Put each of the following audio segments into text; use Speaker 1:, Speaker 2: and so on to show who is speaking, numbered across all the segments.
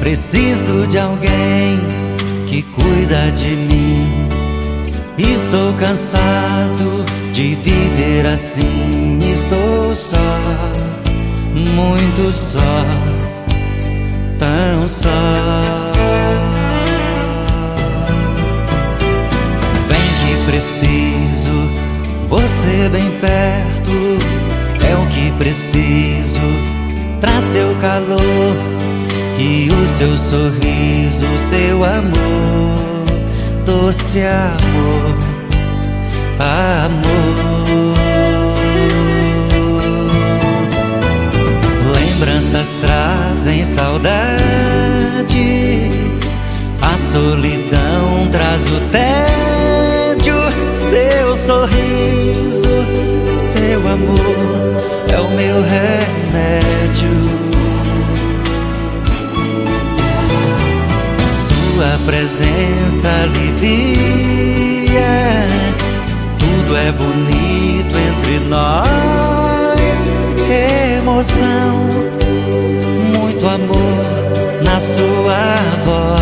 Speaker 1: Preciso de alguém que cuida de mim. Estou cansado de viver assim. Estou só, muito só, tão só. Vem que preciso, você bem perto. É o que preciso, traz seu calor e o seu sorriso, seu amor, doce amor, amor. Lembranças trazem saudade, a solidão traz o tédio, seu sorriso, seu amor presença alivia. Tudo é bonito entre nós. Emoção, muito amor na sua voz.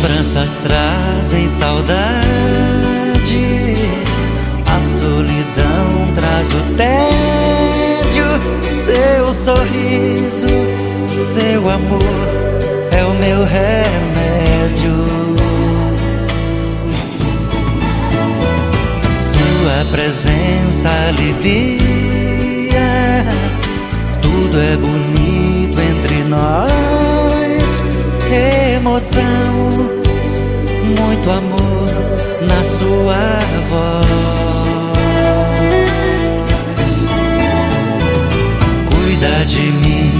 Speaker 1: Lembranças trazem saudade, a solidão traz o tédio, seu sorriso, seu amor é o meu remédio. Sua presença alivia, tudo é bonito entre nós, emoção muito amor na sua voz. Cuida de mim,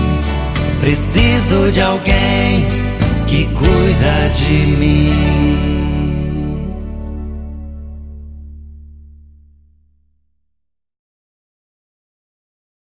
Speaker 1: preciso de alguém que cuida de mim.